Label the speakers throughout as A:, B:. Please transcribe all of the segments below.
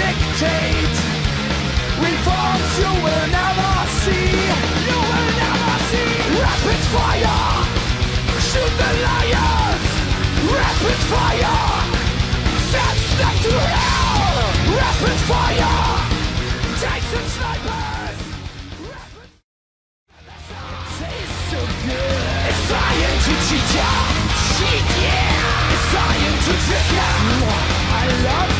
A: dictate reforms you will never see.
B: You will never see.
A: Rapid fire, shoot the liars. Rapid fire, send them to hell. Rapid fire, take some snipers. Rapid... It's time to cheat. Cheat yeah. It's time to trick ya. I love.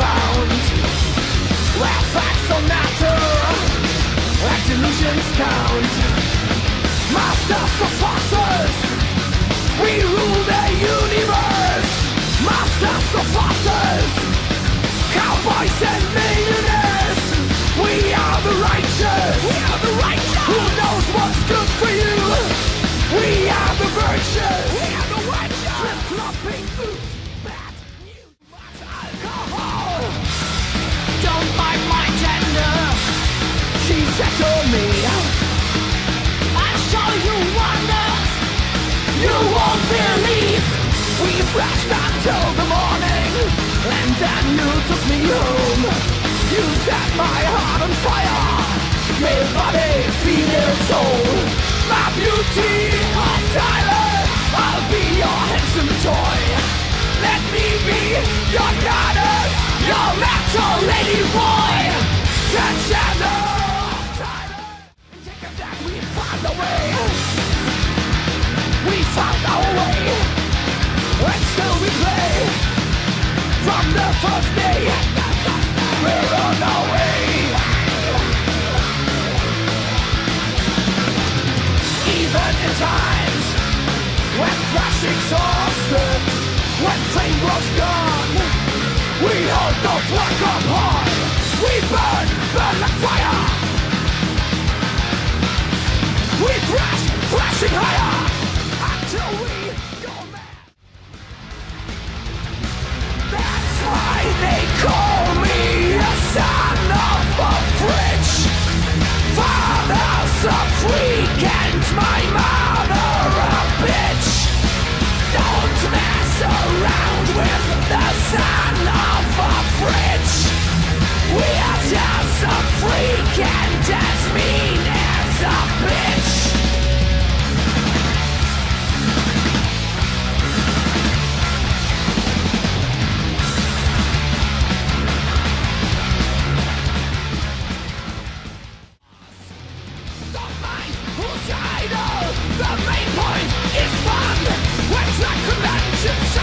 A: found. Where facts don't matter Where delusions count. Masters of fossil gloom. You set my heart on fire. Made body, female soul. My beauty of silence I'll be your handsome toy. Let me be in times when crash exhausted, when flame was gone, we hold the flag up high. We burn, burn like fire. We crash, crashing higher. should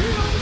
A: Feel